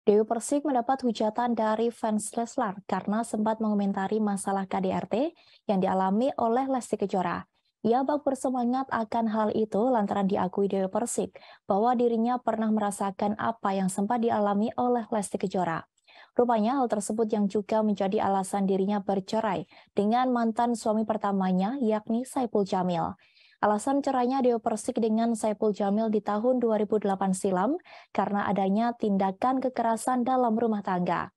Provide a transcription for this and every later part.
Dewi Persik mendapat hujatan dari fans Leslar karena sempat mengomentari masalah KDRT yang dialami oleh Lesti Kejora. Ia bak bersemangat akan hal itu lantaran diakui Dewi Persik bahwa dirinya pernah merasakan apa yang sempat dialami oleh Lesti Kejora. Rupanya hal tersebut yang juga menjadi alasan dirinya bercerai dengan mantan suami pertamanya yakni Saipul Jamil. Alasan cerainya Deo Persik dengan Saipul Jamil di tahun 2008 silam karena adanya tindakan kekerasan dalam rumah tangga.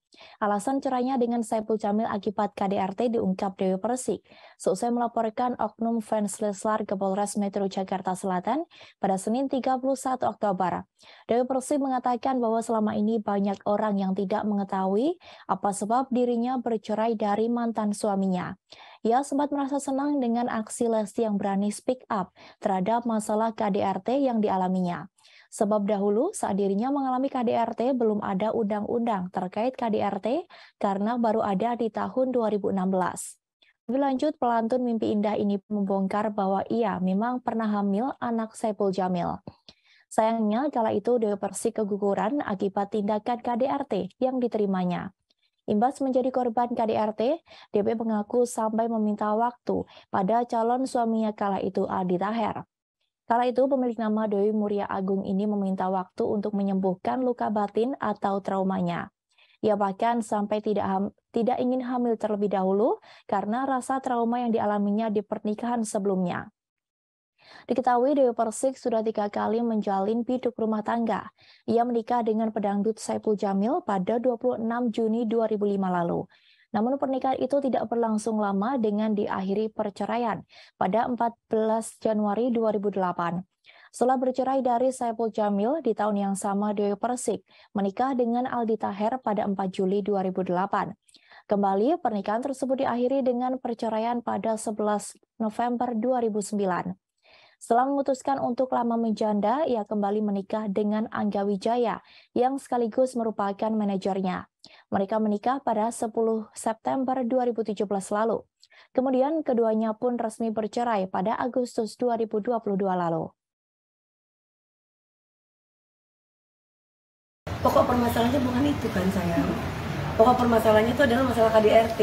Alasan cerainya dengan Saipul Jamil akibat KDRT diungkap Dewi Persik. Seusai melaporkan oknum fans Leslar ke Polres Metro Jakarta Selatan pada Senin 31 Oktober. Dewi Persik mengatakan bahwa selama ini banyak orang yang tidak mengetahui apa sebab dirinya bercerai dari mantan suaminya. Ia sempat merasa senang dengan aksi Lesti yang berani speak up terhadap masalah KDRT yang dialaminya. Sebab dahulu saat dirinya mengalami KDRT belum ada undang-undang terkait KDRT karena baru ada di tahun 2016. Lebih lanjut, pelantun mimpi indah ini membongkar bahwa ia memang pernah hamil anak Saipul Jamil. Sayangnya, kala itu Dewi Persik keguguran akibat tindakan KDRT yang diterimanya. Imbas menjadi korban KDRT, DP mengaku sampai meminta waktu pada calon suaminya kala itu Aldi Taher. Kala itu pemilik nama Dewi Muria Agung ini meminta waktu untuk menyembuhkan luka batin atau traumanya. Ia bahkan sampai tidak ham, tidak ingin hamil terlebih dahulu karena rasa trauma yang dialaminya di pernikahan sebelumnya. Diketahui Dewi Persik sudah tiga kali menjalin hidup rumah tangga. Ia menikah dengan pedangdut Saipul Jamil pada 26 Juni 2005 lalu. Namun pernikahan itu tidak berlangsung lama dengan diakhiri perceraian pada 14 Januari 2008. Setelah bercerai dari Saipul Jamil di tahun yang sama Dewi Persik menikah dengan Aldi Taher pada 4 Juli 2008. Kembali, pernikahan tersebut diakhiri dengan perceraian pada 11 November 2009. Setelah memutuskan untuk lama menjanda, ia kembali menikah dengan Angga Wijaya yang sekaligus merupakan manajernya. Mereka menikah pada 10 September 2017 lalu. Kemudian keduanya pun resmi bercerai pada Agustus 2022 lalu. Pokok permasalahannya bukan itu kan sayang. Pokok permasalahannya itu adalah masalah KDRT.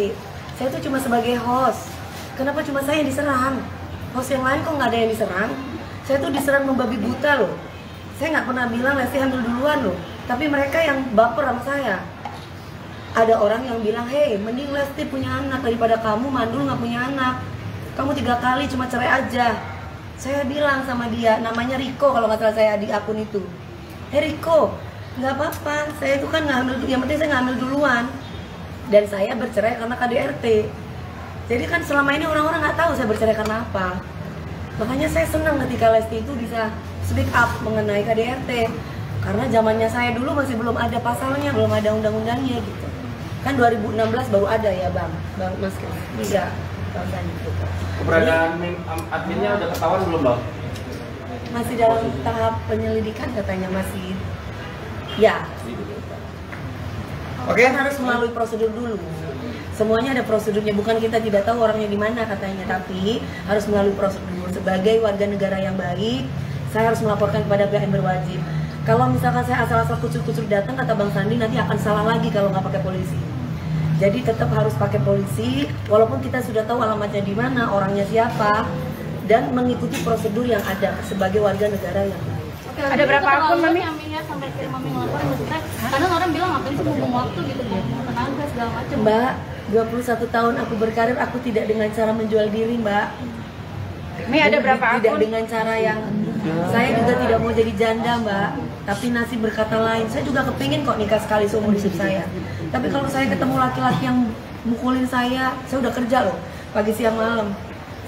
Saya itu cuma sebagai host. Kenapa cuma saya yang diserang? host yang lain kok nggak ada yang diserang saya tuh diserang membabi buta loh saya nggak pernah bilang Lesti hamil duluan loh tapi mereka yang baper sama saya ada orang yang bilang hei mending Lesti punya anak daripada kamu mandul nggak punya anak. Kamu tiga kali cuma cerai aja. Saya bilang sama dia namanya Riko kalau nggak salah saya di akun itu. Hei Riko nggak apa-apa. Saya itu kan nggak hamil yang penting saya nggak hamil duluan. Dan saya bercerai karena KDRT jadi kan selama ini orang-orang nggak tahu saya bercerai karena apa. Makanya saya senang ketika Lesti itu bisa speak up mengenai KDRT karena zamannya saya dulu masih belum ada pasalnya belum ada undang-undangnya gitu kan 2016 baru ada ya bang? Bang mas iya bang Sandi. Gitu keberadaan adminnya udah ketahuan belum bang? Masih dalam tahap penyelidikan katanya masih. Ya. Oke. Okay. Kan harus melalui prosedur dulu. Semuanya ada prosedurnya. Bukan kita tidak tahu orangnya di mana katanya tapi harus melalui prosedur. Sebagai warga negara yang baik saya harus melaporkan kepada pihak yang berwajib. Kalau misalkan saya asal-asal kusur-kusur datang kata Bang Sandi nanti akan salah lagi kalau nggak pakai polisi jadi tetap harus pakai polisi walaupun kita sudah tahu alamatnya di mana orangnya siapa dan mengikuti prosedur yang ada sebagai warga negara yang baik Oke, ada berapa akun mami? ya sampai kirim mami ngelaporin maksudnya karena orang bilang ngapain sih buang waktu gitu buang tenaga segala macam. Mbak, 21 tahun aku berkarir aku tidak dengan cara menjual diri, Mbak. Mi ada berapa akun? Tidak dengan cara yang saya juga tidak mau jadi janda, Mbak. Tapi nasib berkata lain. Saya juga kepingin kok nikah sekali seumur hidup saya. Tapi kalau saya ketemu laki-laki yang mukulin saya, saya udah kerja loh pagi siang malam.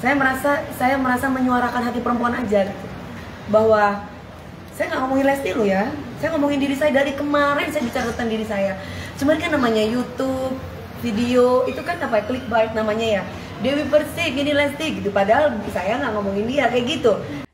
Saya merasa saya merasa menyuarakan hati perempuan aja gitu. Bahwa saya nggak ngomongin Lesti lo ya saya ngomongin diri saya dari kemarin saya bicara tentang diri saya cuman kan namanya YouTube video itu kan apa clickbait namanya ya Dewi Persik ini Lesti gitu padahal saya nggak ngomongin dia kayak gitu